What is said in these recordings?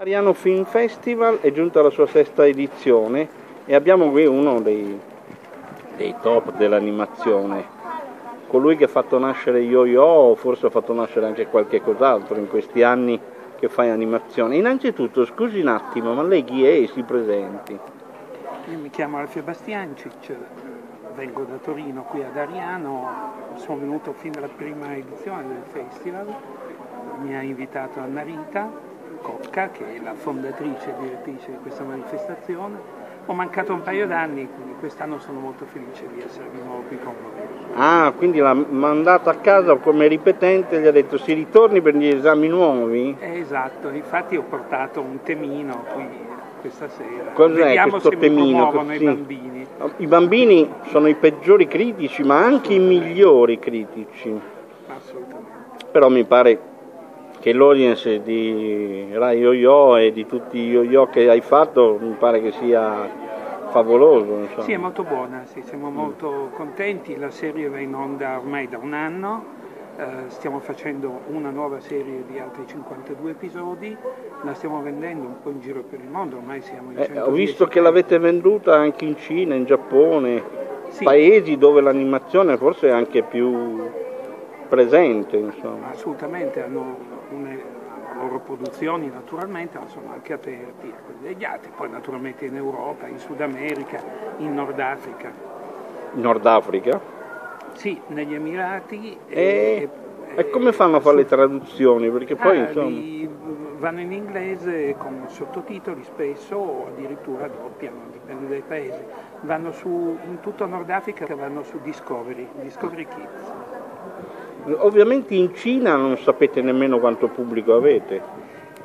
Ariano Film Festival è giunto alla sua sesta edizione e abbiamo qui uno dei, dei top dell'animazione, colui che ha fatto nascere Yo-Yo o forse ha fatto nascere anche qualche cos'altro in questi anni che fai animazione. Innanzitutto, scusi un attimo, ma lei chi è e si presenti? Io mi chiamo Alfio Bastiancic, vengo da Torino qui ad Ariano, sono venuto fin dalla prima edizione del festival, mi ha invitato Anna Rita Cocca, che è la fondatrice e direttrice di questa manifestazione. Ho mancato un paio d'anni, quindi quest'anno sono molto felice di essere di nuovo qui con voi. Ah, quindi l'ha mandato a casa come ripetente e gli ha detto si ritorni per gli esami nuovi? Eh, esatto, infatti ho portato un temino qui questa sera. Cos'è Vediamo questo se temino? mi Sì. i bambini. I bambini sono i peggiori critici, ma anche i migliori critici. Assolutamente. Però mi pare che l'audience di Rai Yo-Yo e di tutti i Yo-Yo che hai fatto mi pare che sia favoloso. Insomma. Sì, è molto buona, sì, siamo molto contenti. La serie va in onda ormai da un anno. eh, stiamo facendo una nuova serie di altri 52 episodi, la stiamo vendendo un po' in giro per il mondo, ormai siamo in Eh, 110 ho visto che l'avete venduta anche in Cina, in Giappone, Sì. paesi dove l'animazione forse è anche più presente. Insomma. Assolutamente, hanno une loro produzioni naturalmente, ma sono anche aperti a quelli degli altri, poi naturalmente in Europa, in Sud America, in Nord Africa, Nord Africa? sì, negli Emirati. E, e come fanno a fare le traduzioni? Perché poi Ah, insomma... li- vanno in inglese con sottotitoli spesso o addirittura doppiano, dipende dai paesi. Vanno su, in tutto Nord Africa vanno su Discovery, Discovery Kids. Ovviamente in Cina non sapete nemmeno quanto pubblico avete.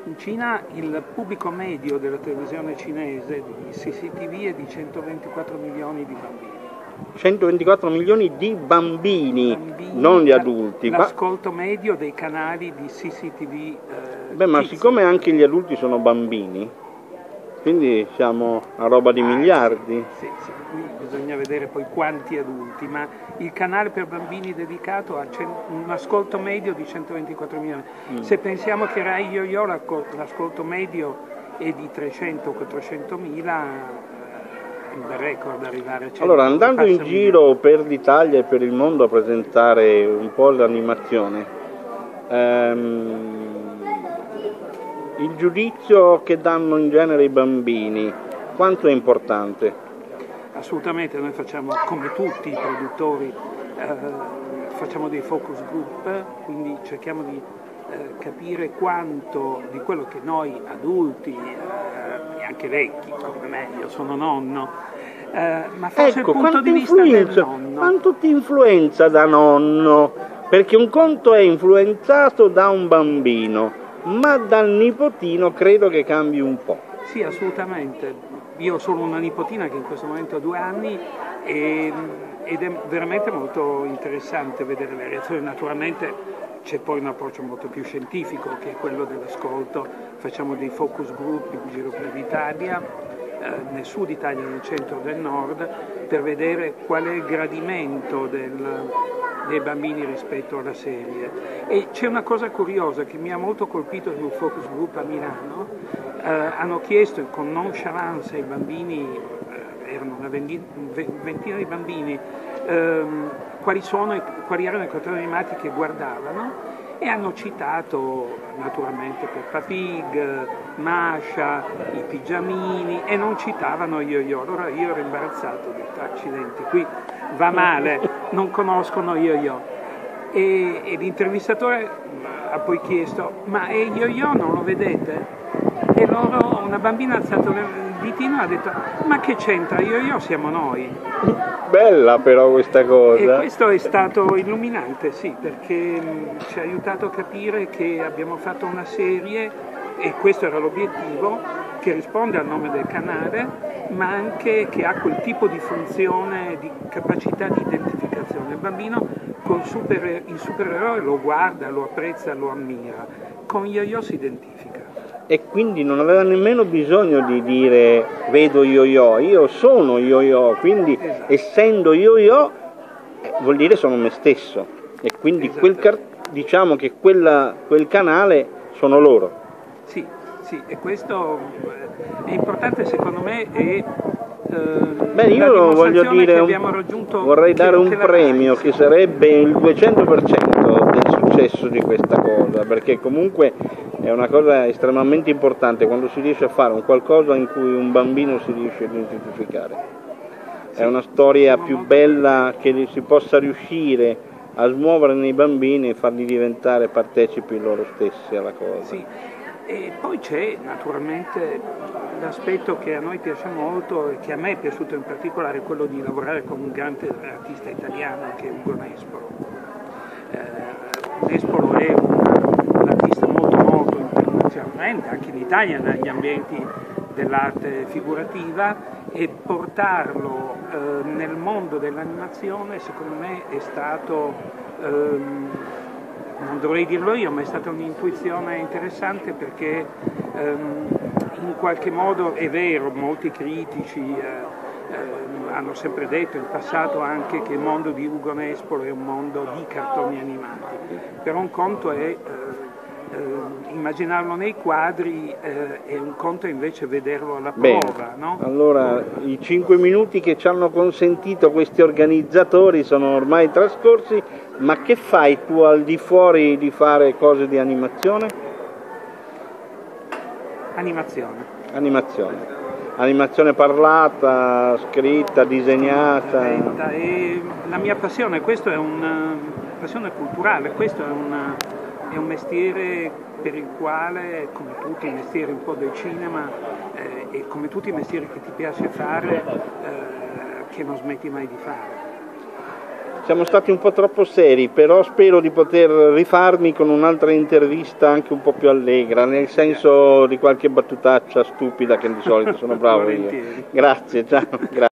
In Cina il pubblico medio della televisione cinese di CCTV è di 124 milioni di bambini. 124 milioni di bambini, Bambini, non di la- adulti. Ma, L'ascolto medio dei canali di CCTV. eh, beh, ma siccome anche gli adulti sono bambini, quindi siamo a roba di Ah, miliardi. Sì, sì, qui bisogna vedere poi quanti adulti, ma il canale per bambini dedicato ha un ascolto medio di 124 milioni. Mm. Se pensiamo che Rai Yo-Yo l'ascol- l'ascolto medio è di 300-400 mila, è un record arrivare a 100. Allora, andando in giro per l'Italia e per il mondo a presentare un po' l'animazione, ehm, il giudizio che danno in genere i bambini, quanto è importante? Assolutamente, noi facciamo come tutti i produttori, eh, facciamo dei focus group, quindi cerchiamo di eh, capire quanto di quello che noi adulti eh, e anche vecchi come me, io sono nonno, eh, ma forse Ecco, il punto di vista del nonno. quanto ti influenza da nonno? Perché un conto è influenzato da un bambino, ma dal nipotino credo che cambi un po'. Sì, assolutamente. Io ho solo una nipotina che in questo momento ha due anni e- ed è veramente molto interessante vedere le reazioni. Naturalmente c'è poi un approccio molto più scientifico che è quello dell'ascolto. Facciamo dei focus group in giro per l'Italia, eh, nel sud Italia, nel centro e nel nord, per vedere qual è il gradimento del- dei bambini rispetto alla serie. E c'è una cosa curiosa che mi ha molto colpito in un focus group a Milano. Eh, hanno chiesto con nonchalance ai bambini, eh, erano una ventina di bambini, ehm, quali, sono, quali erano i cartoni animati che guardavano e hanno citato naturalmente Peppa Pig, Masha, i pigiamini e non citavano Yo-Yo. Allora io ero imbarazzato, ho detto accidenti, qui va male, non conoscono Yo-Yo. E, e l'intervistatore ha poi chiesto, ma Yo-Yo non lo vedete? E loro, una bambina ha alzato il ditino e ha detto, ma che c'entra? Yo-Yo siamo noi. Bella però questa E cosa. questo è stato illuminante, sì, perché mh, ci ha aiutato a capire che abbiamo fatto una serie, e questo era l'obiettivo, che risponde al nome del canale, ma anche che ha quel tipo di funzione, di capacità di identificazione. Il bambino super, il supereroe lo guarda, lo apprezza, lo ammira, con Yo-Yo si identifica. E quindi non aveva nemmeno bisogno di dire vedo yo-yo, io sono yo-yo, quindi Esatto. essendo yo-yo eh, vuol dire sono me stesso. E quindi quel car- diciamo che quella- quel canale sono loro. Sì, Sì, e questo eh, è importante secondo me e Beh, io voglio dire, un, vorrei dare un premio che sarebbe il 200% del successo di questa cosa, perché comunque è una cosa estremamente importante quando si riesce a fare un qualcosa in cui un bambino si riesce ad identificare. È una storia più bella che si possa riuscire a smuovere nei bambini e farli diventare partecipi loro stessi alla cosa. Sì. E poi c'è naturalmente l'aspetto che a noi piace molto e che a me è piaciuto in particolare, quello di lavorare con un grande artista italiano che è Ugo Nespolo. Eh, Nespolo è un, artista molto noto internazionalmente, anche in Italia, negli ambienti dell'arte figurativa. E portarlo eh, nel mondo dell'animazione secondo me è stato ehm, non dovrei dirlo io, ma è stata un'intuizione interessante perché ehm, in qualche modo è vero, molti critici eh, hanno sempre detto in passato anche che il mondo di Ugo Nespolo è un mondo di cartoni animati, però un conto è eh, eh, immaginarlo nei quadri eh, è un conto invece vederlo alla prova. No? Allora, i cinque minuti che ci hanno consentito questi organizzatori sono ormai trascorsi, ma che fai tu al di fuori di fare cose di animazione? Animazione. Animazione. Animazione parlata, scritta, disegnata. E la mia passione, questa è una passione culturale, questo è una è un mestiere per il quale, come tutti i mestieri un po' del cinema eh, e come tutti i mestieri che ti piace fare, eh, che non smetti mai di fare. Siamo stati un po' troppo seri, però spero di poter rifarmi con un'altra intervista anche un po' più allegra, nel senso di qualche battutaccia stupida che di solito sono bravo io. Grazie, ciao. Grazie.